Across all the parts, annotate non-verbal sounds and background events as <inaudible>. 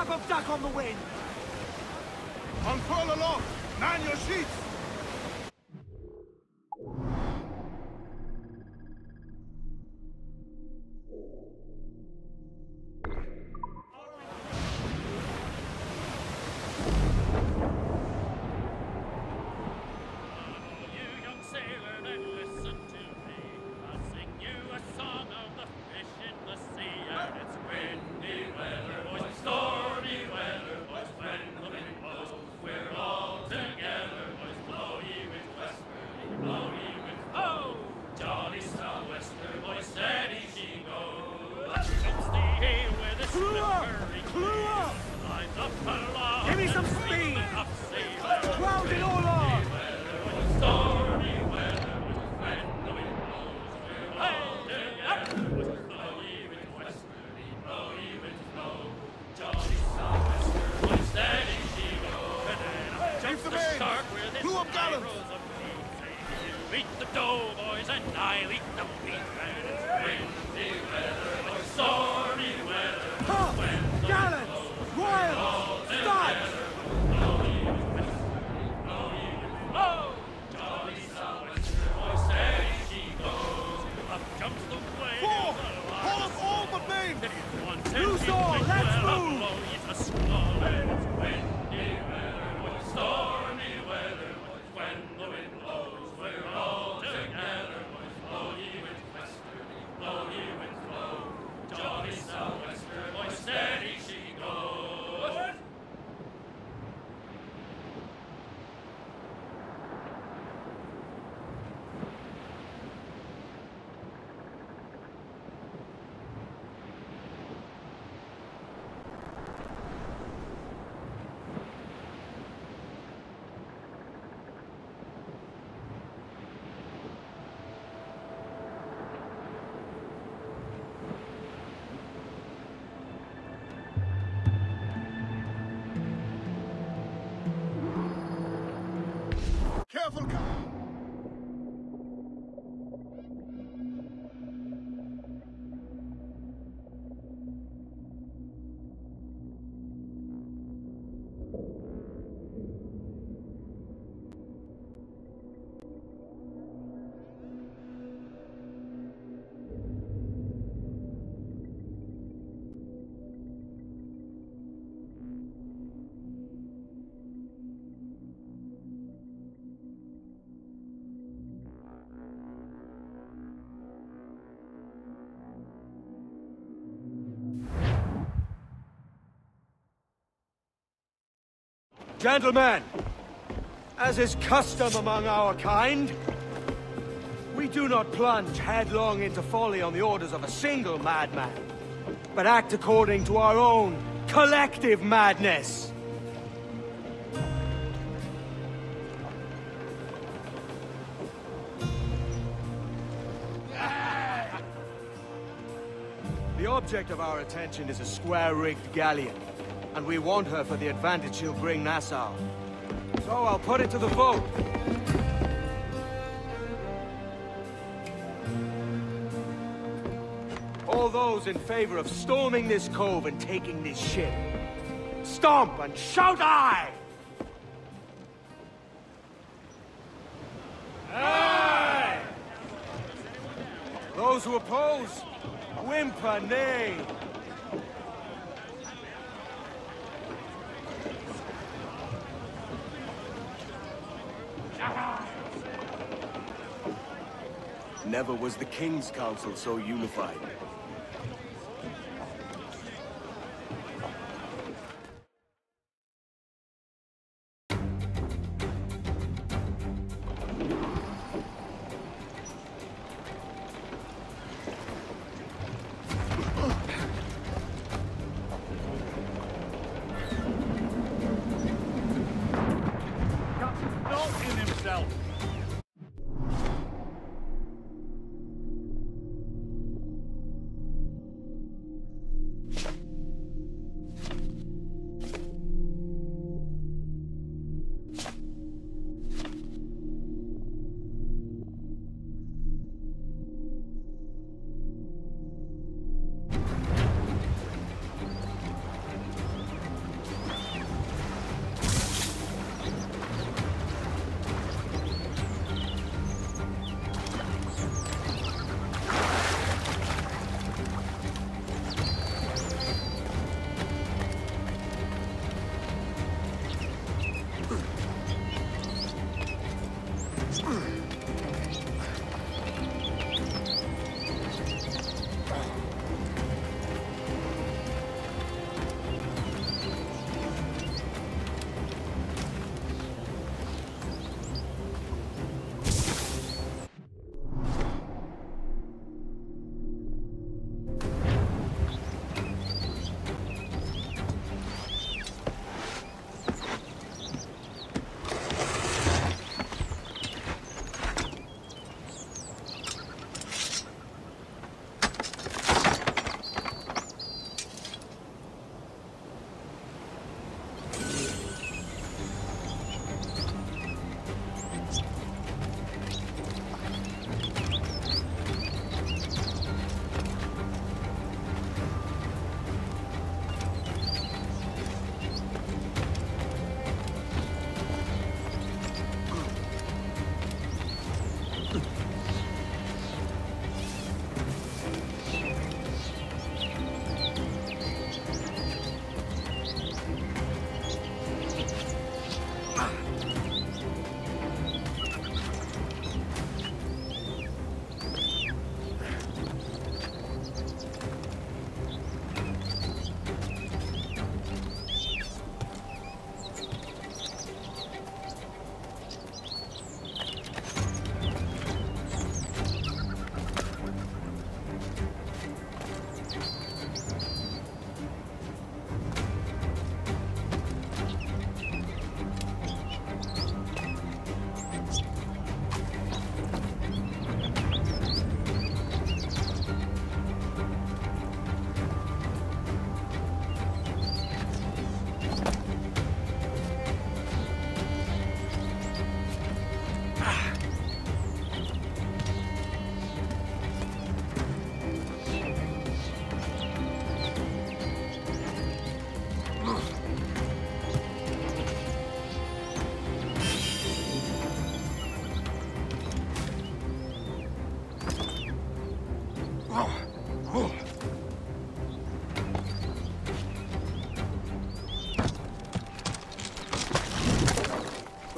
scrap of duck on the wind! Unfurl aloft! Man your sheets! Gentlemen, as is custom among our kind, we do not plunge headlong into folly on the orders of a single madman, but act according to our own collective madness. The object of our attention is a square-rigged galleon, and we want her for the advantage she'll bring Nassau. So I'll put it to the vote. All those in favor of storming this cove and taking this ship, stomp and shout aye! Aye! Those who oppose, whimper nay. Never was the King's Council so unified.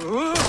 ¡Quédate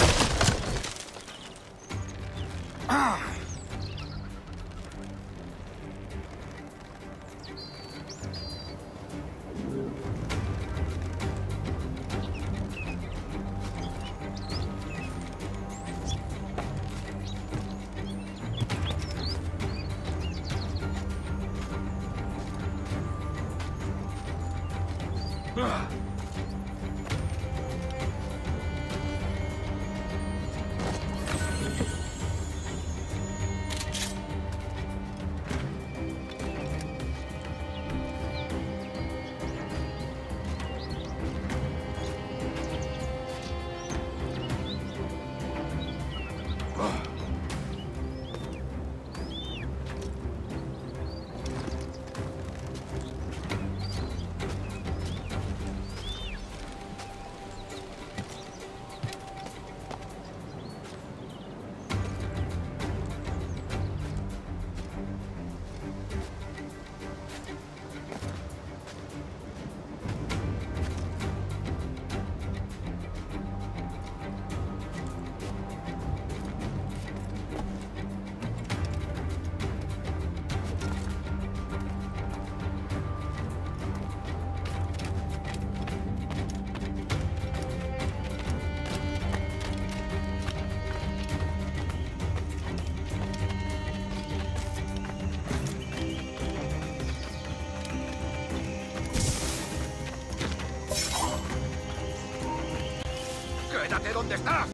estás!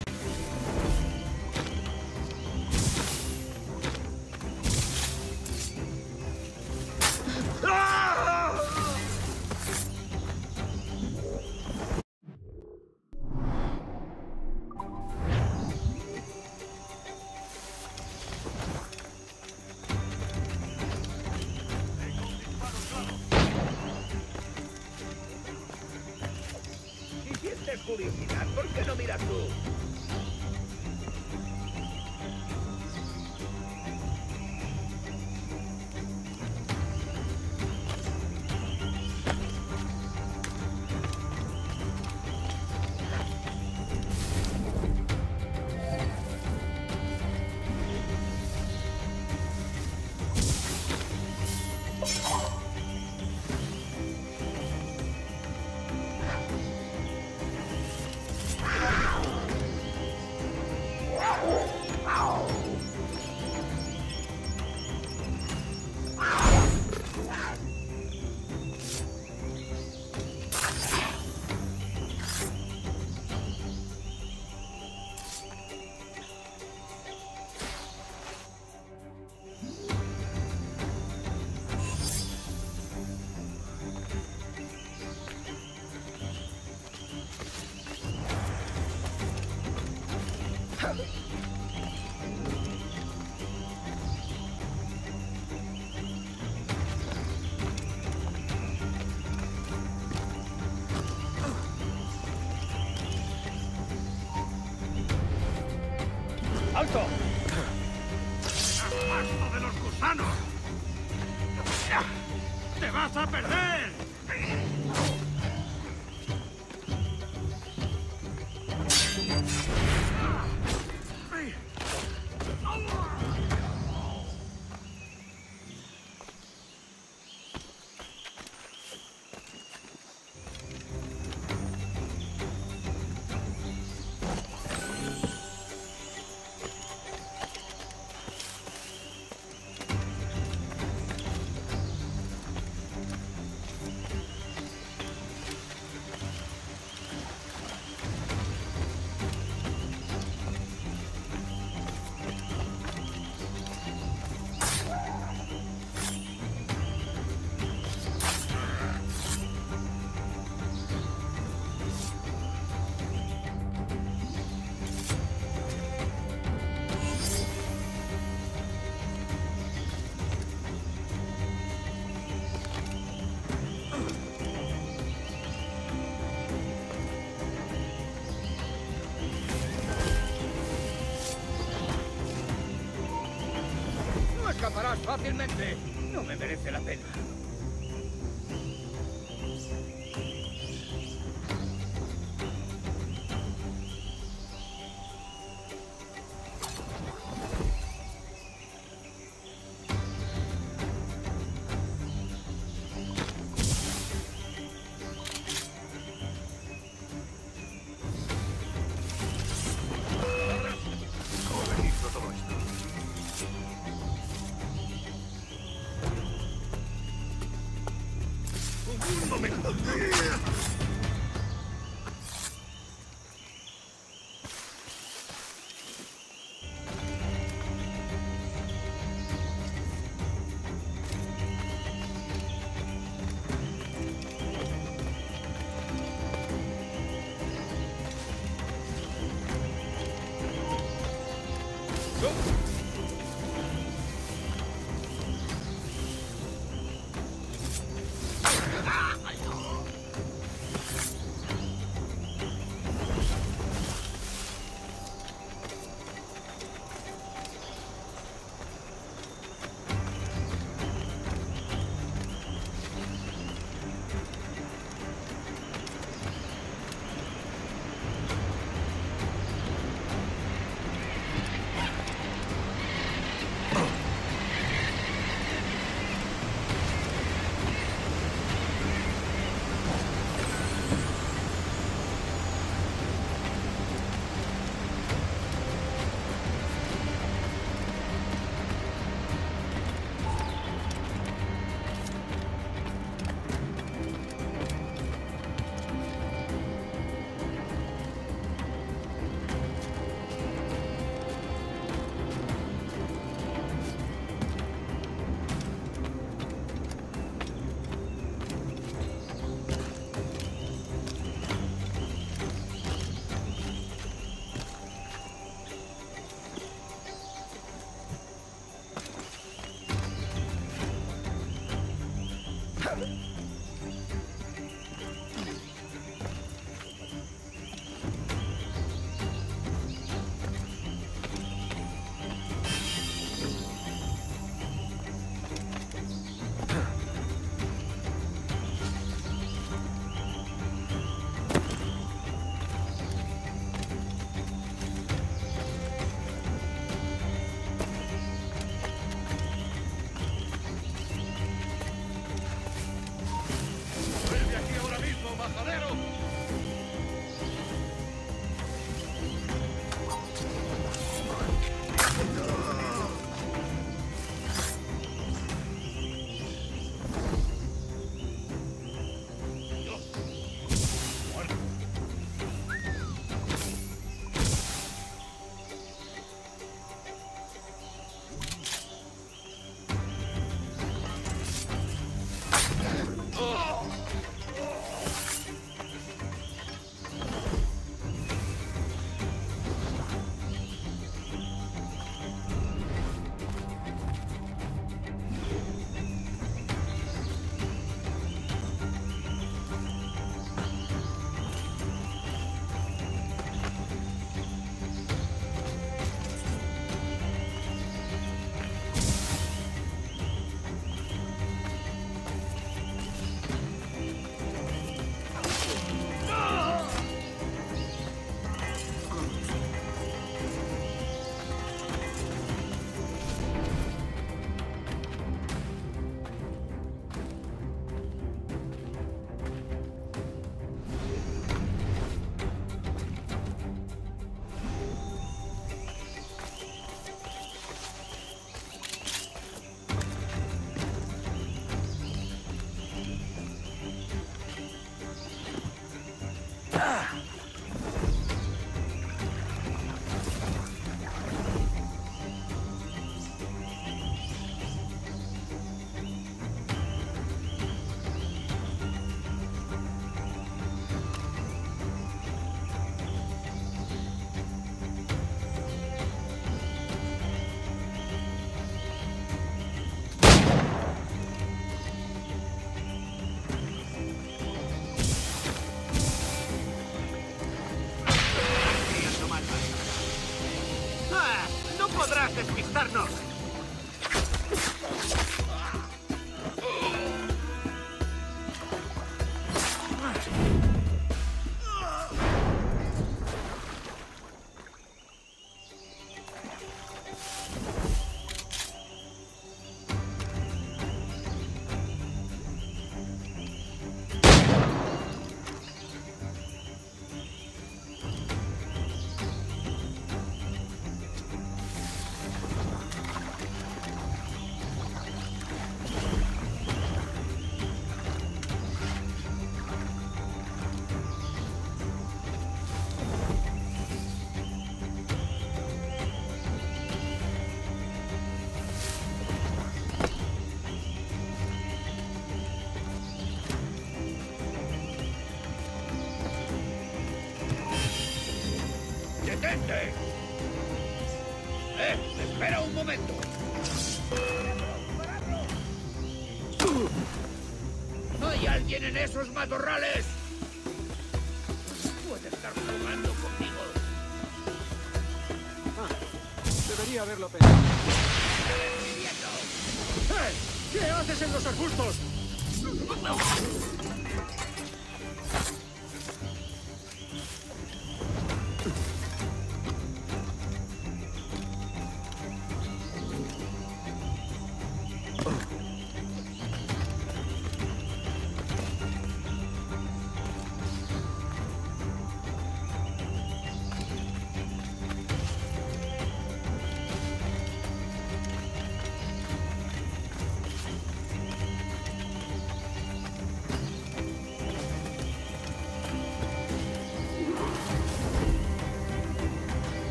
Escaparás fácilmente.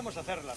vamos a hacerla.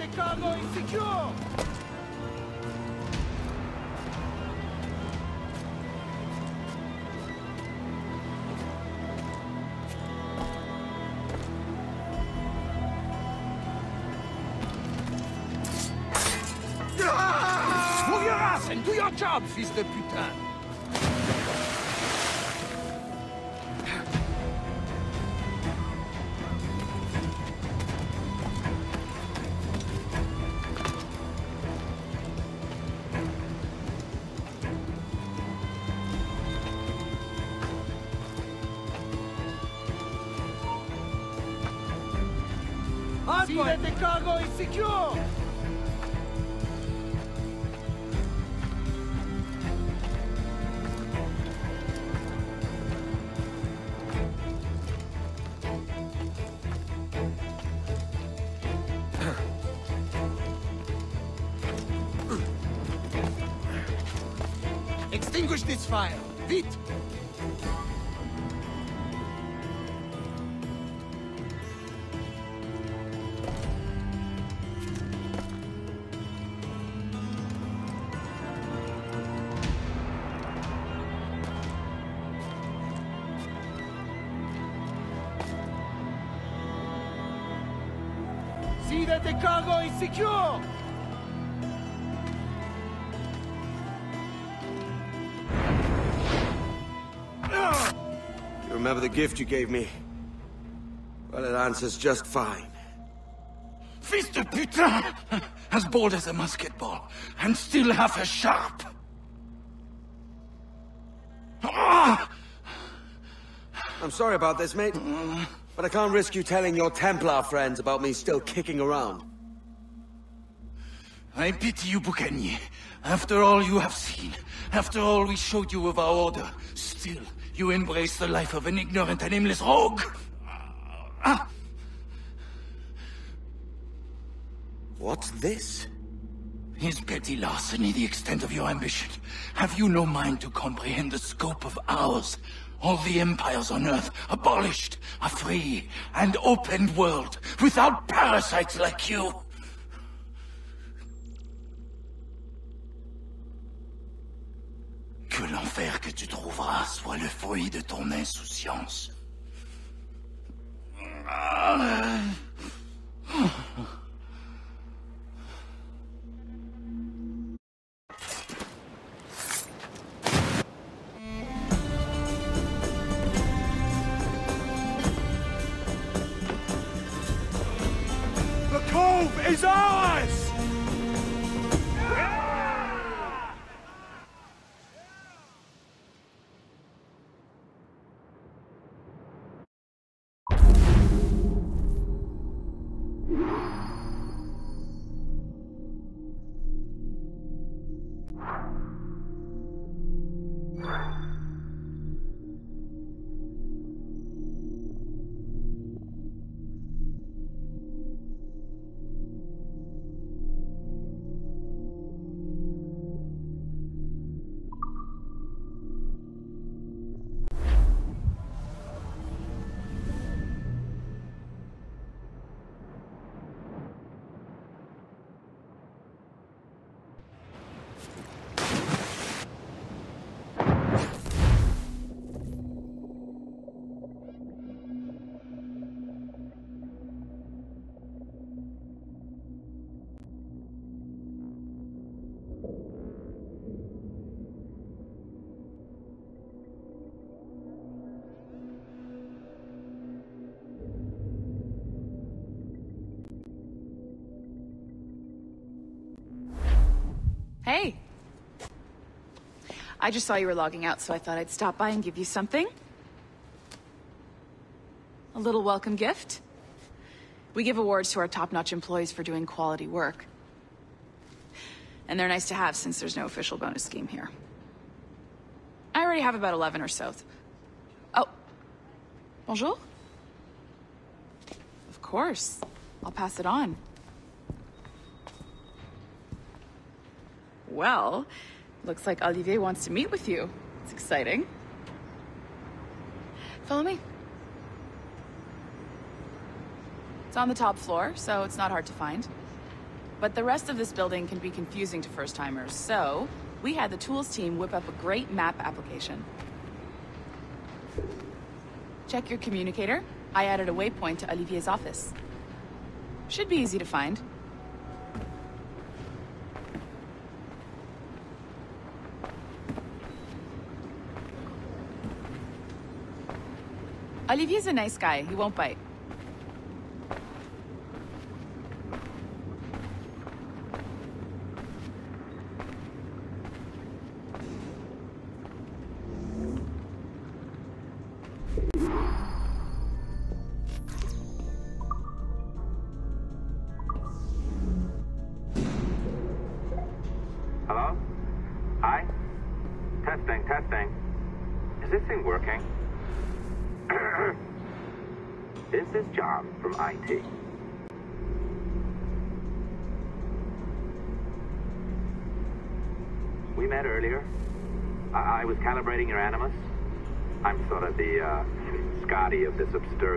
The cargo is secure! Your ass and do your job, fils de putain! Fire! Vite! See that the cargo is secure! Remember the gift you gave me? Well, it answers just fine. Fils de putain! As bold as a musket ball, and still half as sharp! Ah! I'm sorry about this, mate. But I can't risk you telling your Templar friends about me still kicking around. I pity you, Boucanier. After all you have seen, after all we showed you of our order, still you embrace the life of an ignorant and aimless rogue! Ah! What's this? Is petty larceny the extent of your ambition? Have you no mind to comprehend the scope of ours? All the empires on Earth abolished, a free and open world, without parasites like you! Fruit de ton insouciance. The I just saw you were logging out, so I thought I'd stop by and give you something. A little welcome gift. We give awards to our top-notch employees for doing quality work. And they're nice to have since there's no official bonus scheme here. I already have about 11 or so. Oh. Bonjour? Of course. I'll pass it on. Well, looks like Olivier wants to meet with you. It's exciting. Follow me. It's on the top floor, so it's not hard to find. But the rest of this building can be confusing to first-timers, so we had the tools team whip up a great map application. Check your communicator. I added a waypoint to Olivier's office. Should be easy to find. Olivier's a nice guy. He won't bite.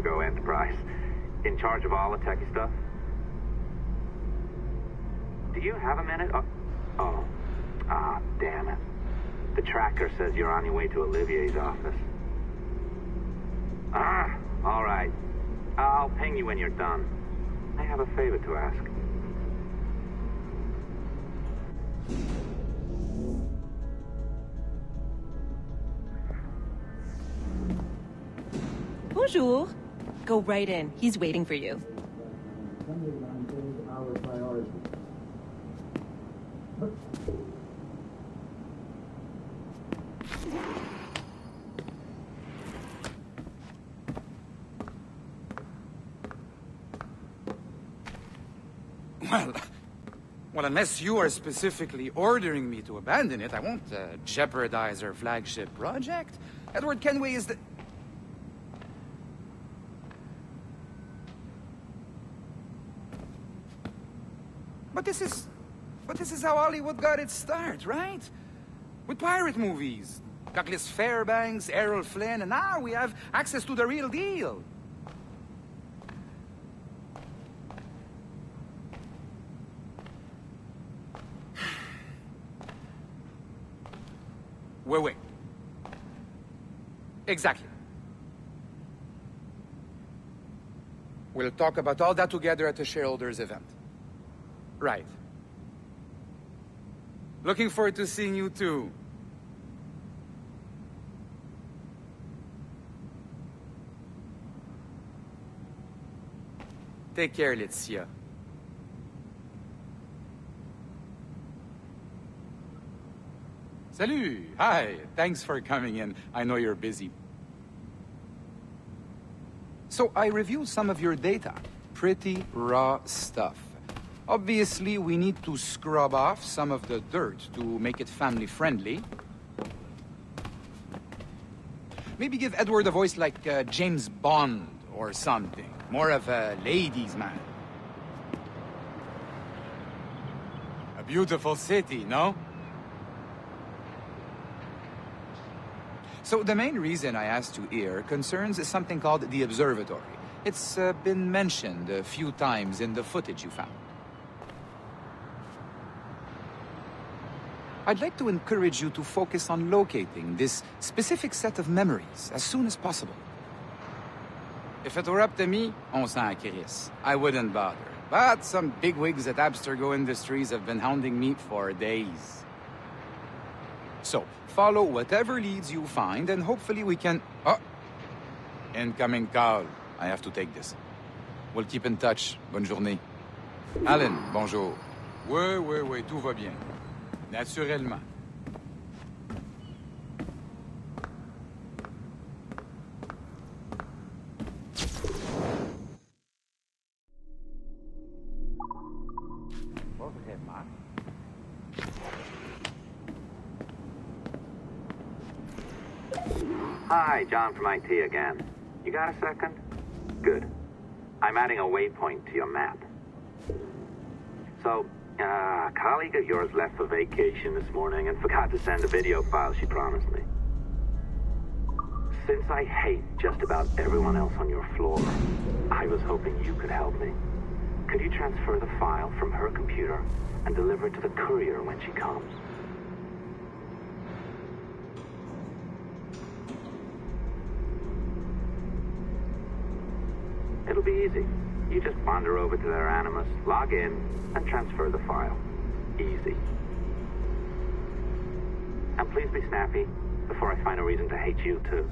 Enterprise, in charge of all the techie stuff. Do you have a minute? Oh, oh. Ah, damn it. The tracker says you're on your way to Olivier's office. Ah, all right. I'll ping you when you're done. I have a favor to ask. Bonjour. Go right in. He's waiting for you. Well, well, unless you are specifically ordering me to abandon it, I won't uh, jeopardize our flagship project. Edward Kenway is the... But this is... But this is how Hollywood got its start, right? With pirate movies. Douglas Fairbanks, Errol Flynn, and now we have access to the real deal. <sighs> Wait, wait. Exactly. We'll talk about all that together at the shareholders event. Right. Looking forward to seeing you too. Take care, Laetitia. Salut! Hi! Thanks for coming in. I know you're busy. So I reviewed some of your data. Pretty raw stuff. Obviously, we need to scrub off some of the dirt to make it family-friendly. Maybe give Edward a voice like uh, James Bond or something. More of a ladies' man. A beautiful city, no? So the main reason I asked you here concerns is something called the Observatory. It's uh, been mentioned a few times in the footage you found. I'd like to encourage you to focus on locating this specific set of memories as soon as possible. If it were up to me, on s'en crisse. I wouldn't bother. But some bigwigs at Abstergo Industries have been hounding me for days. So, follow whatever leads you find, and hopefully we can... Oh! Incoming call. I have to take this. We'll keep in touch. Bonne journée. Alan, bonjour. Oui, oui, oui, tout va bien. Naturellement. Hi, John from IT again. You got a second? Good. I'm adding a waypoint to your map. So, a colleague of yours left for vacation this morning and forgot to send a video file she promised me. Since I hate just about everyone else on your floor, I was hoping you could help me. Could you transfer the file from her computer and deliver it to the courier when she comes? It'll be easy. You just wander over to their Animus, log in, and transfer the file. Easy. And please be snappy before I find a reason to hate you too.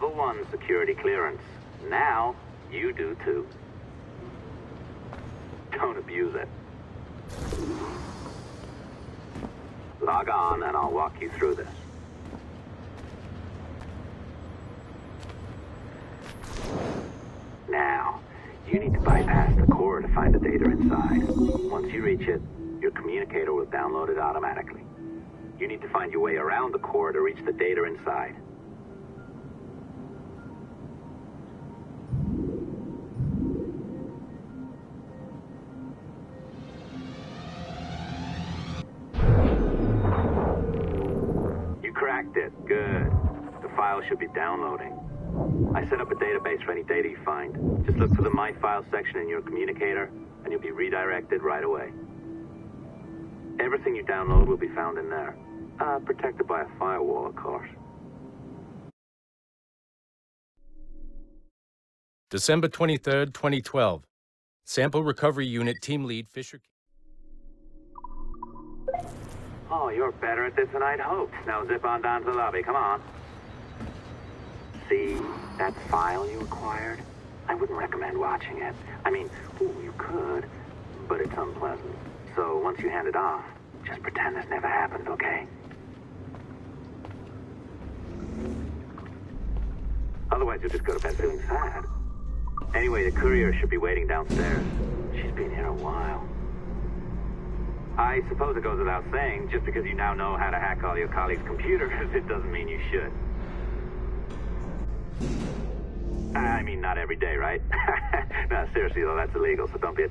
Level one security clearance. Now, you do too. Don't abuse it. Log on and I'll walk you through this. Now, you need to bypass the core to find the data inside. Once you reach it, your communicator will download it automatically. You need to find your way around the core to reach the data inside. Should be downloading. I set up a database for any data you find. Just look for the My File section in your communicator, and you'll be redirected right away. Everything you download will be found in there. Uh, protected by a firewall, of course. December 23rd, 2012. Sample Recovery Unit Team Lead Fisher. Oh, you're better at this than I'd hoped. Now zip on down to the lobby. Come on. See that file you acquired? I wouldn't recommend watching it. I mean, ooh, you could, but it's unpleasant. So once you hand it off, just pretend this never happened, okay? Otherwise, you'll just go to bed feeling sad. Anyway, the courier should be waiting downstairs. She's been here a while. I suppose it goes without saying, just because you now know how to hack all your colleagues' computers, <laughs> it doesn't mean you should. I mean, not every day, right? <laughs> no, seriously, though, that's illegal, so don't be a...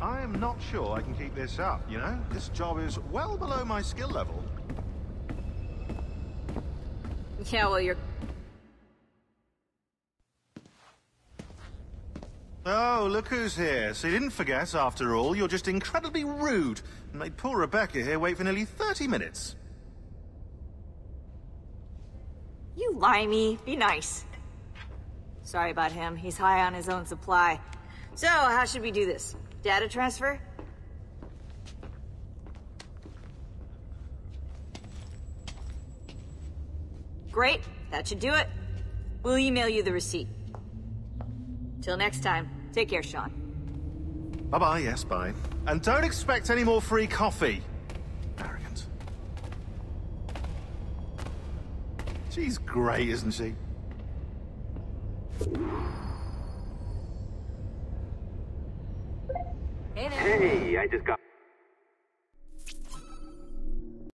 I am not sure I can keep this up, you know? This job is well below my skill level. Yeah, well, you're... Oh, look who's here. So you didn't forget, after all, you're just incredibly rude. And made poor Rebecca here wait for nearly 30 minutes. You limey. Be nice. Sorry about him. He's high on his own supply. So, how should we do this? Data transfer? Great. That should do it. We'll email you the receipt. Till next time. Take care, Shaun. Bye-bye, yes, bye. And don't expect any more free coffee. She's great, isn't she? Hey there. Hey, I just got...